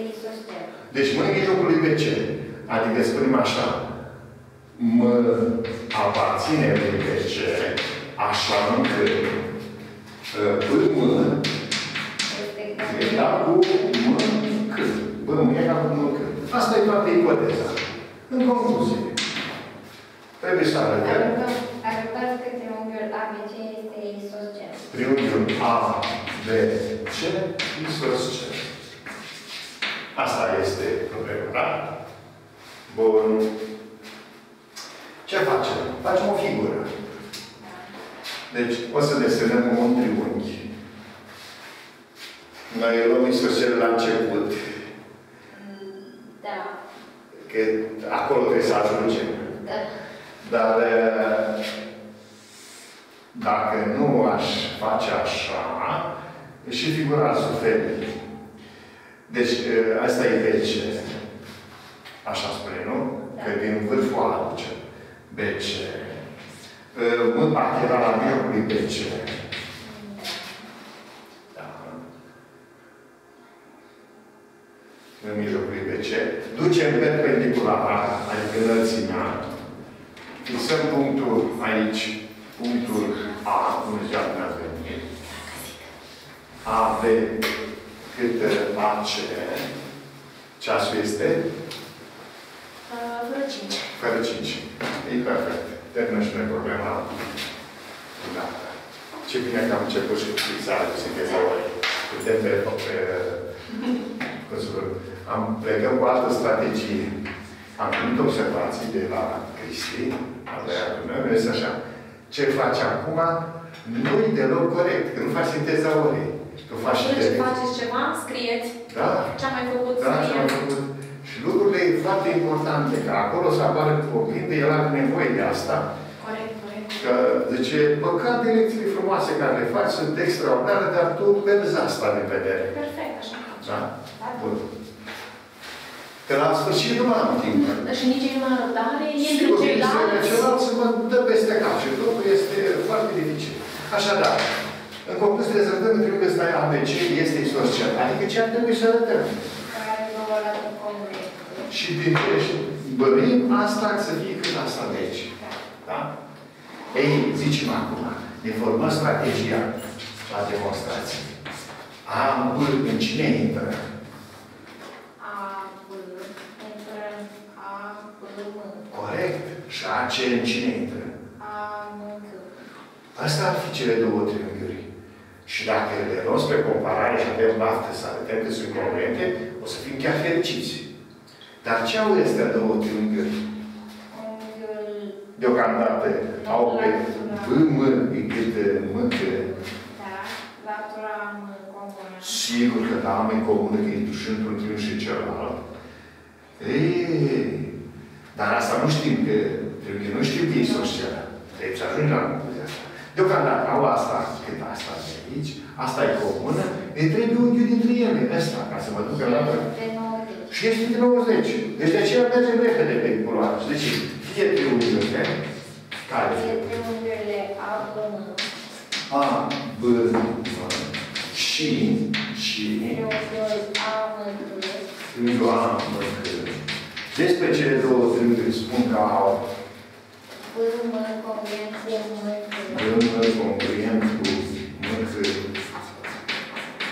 isoscel. Deci mă în mijlocul lui BC. Adică spunem așa. Mă aparține lui BC așa încât uh, PM Este e egal cu M cât. PM e egal cu M cât. Asta e toată ipoteza. În concluzie, trebuie să arătăm Arătăm, arătăm că triunghiul ABC este isoscel. triunghiul A, B, C, isoscel. Asta este problema, da? Bun. Ce facem? Facem o figură. Deci, o să desenăm un triunghi. Noi luăm isoscel la început, Da. că acolo trebuie să ajungem. Da. Dar eh, dacă nu aș face așa, și figura ar suferi. Deci, eh, asta e BC. Așa spune, nu? Da. Că din vârful aduce. BC. Eh, Mă parte era la mijlocul lui BC. Da. În mijlocul lui BC. Ducem perpendicular, adică înălțimea. Fixăm punctul aici, punctul A, cum ziceam ne a venit. AV cât AC. Ceasul este Fără 5. fără 5. E perfect. Termină și noi problema. Da. Ce bine că am început și cu fixarea cu sinteza ori. Putem pe, pe cum să spun, am plecăm cu altă strategie. Am primit observații de la Cristi, Andreea Dumnezeu, este așa. Ce faci acum nu-i deloc corect, că nu faci sinteza orei. Tu faci Atunci sinteza. faceți ceva, scrieți Da? ce am mai făcut, Da, ce am scrieți. făcut. Și lucrurile foarte importante, că acolo să apară cu oglindă, el are nevoie de asta. Corect, corect. Că, zice, păcat de lecțiile frumoase care le faci sunt extraordinare, dar tu pierzi asta de vedere. Perfect, așa. Da? Da. Bun. Că la sfârșit nu mai am timp. Dar și nici nu mai răbdare, e între Sigur, este ceilalți. celălalt să mă dă peste cap și totul este foarte dificil. Așadar, în concluzie, rezultăm în triunghiul ăsta ABC este isoscel. Adică ce ar trebui să arătăm? Care nu arată congruent. Și din ce și bănuim asta să fie cât asta de aici. Da? Ei, zicem acum, ne formăm strategia la demonstrație. Am în cine intră? A, B, intră în A, B, M. Corect. Și AC în cine intră? A, M, C. Asta ar fi cele două triunghiuri. Și dacă le luăm spre comparare și avem baftă să arătăm că sunt congruente, o să fim chiar fericiți. Dar ce au astea două triunghiuri? Unghiul Deocamdată au pe VM cât M că Da, latura M congruent. Sigur că da, am în comună că e și într-un triunghi și celălalt. Ei, dar asta nu știm, că triunghi nu știm că e isoscel. Trebuie să ajungem la concluzia asta. Deocamdată au asta, cât asta de aici, asta e comună, îi trebuie unghiul dintre ele, ăsta, ca să mă ducă la De 90. Și este de 90. Deci de aceea mergem repede pe culoare. Deci, fie triunghiurile, care? Fie triunghiurile A, B, M. A, B, M, și, și, Triunghiul A, M, C. triunghiul A, M, C. Despre cele două triunghiuri spun că au B, M congruent cu M, C. M congruent cu M, C.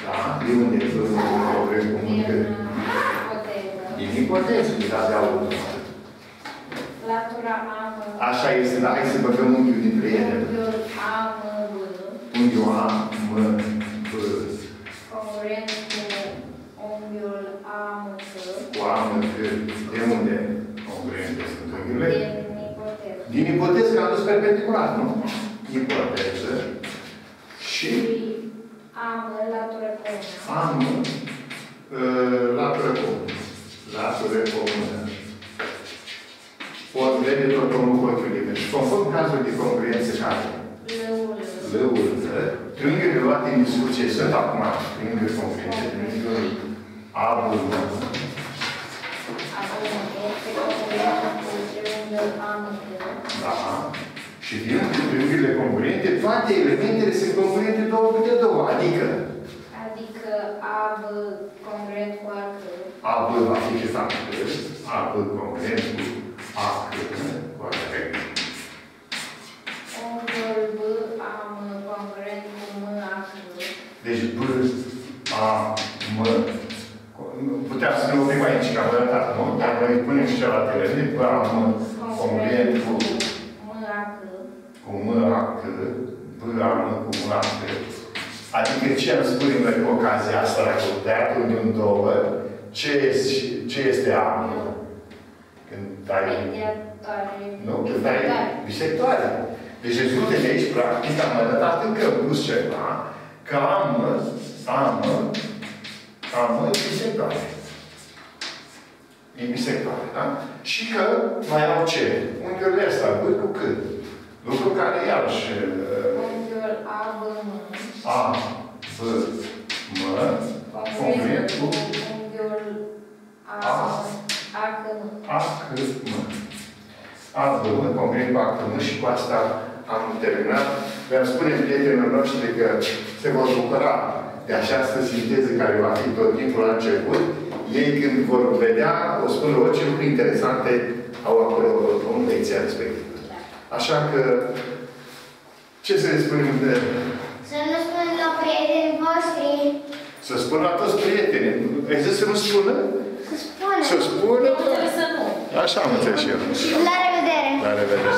Da? De unde B, M congruent cu M, Din C? ipoteză. Din ipoteză, din de automat. Latura A, M. Așa este, dar hai să băgăm unghiul dintre ele. Unghiul A, M, B. Unghiul A, M, B. Congruent cu unghiul A, M, C. Cu A, M, C. De unde congruente sunt unghiurile? Din ipoteză. Din ipoteză că am dus perpendicular, nu? Ipoteză. Și Și am latură comună. am uh, latură comună. Latură comună. Ori vede tot omul cu ochiul liber. Și conform cazului de congruență care Lăul. lăul, triunghiurile luate în discuție sunt acum triunghiuri congruente, triunghiul A, B, M. Acum este congruent cu triunghiul A, M, C. Da. Și din triunghiurile congruente, toate elementele sunt congruente două câte două. Adică Adică A, B congruent cu A, C. AB va fi exact AB congruent cu AC, corect. Unghiul B am congruent cu M AC. Deci B, A, M, puteam să ne oprim aici, că am arătat, nu? Dar noi punem și celelalte elemente, B, A, M, congruent cu, M AC. cu M, A, C, B, A, M, cu M, A, C. Adică ce am spune noi cu ocazia asta, cu teatru din două, ce este, ce este A, M? Când ai... Mediatoare. Nu, când ai bisectoare. Deci rezultă de aici, practic, am arătat încă în plus ceva, că am, am, am bisectoare. E bisectoare, da? Și că mai au ce? Unghiurile astea, B cu C. Lucru care, iarăși, uh, Unghiul A B M. A, B, M, congruent cu Unghiul A A. A C M. A, C, M. A, B, M, congruent cu A, C, M și cu asta am terminat. Le-am spune prietenilor noștri că se vor bucura de această sinteză care va fi tot timpul la început. Ei când vor vedea, o spun orice lucruri interesante au acolo în lecția respectivă. Așa că, ce să le spunem de... Să nu spun la prietenii voștri. Să spun la toți prietenii. Ai zis să nu spună? Să spună. Să spună? Eu înțeleg să nu. Așa am înțeles și eu. La revedere! La revedere!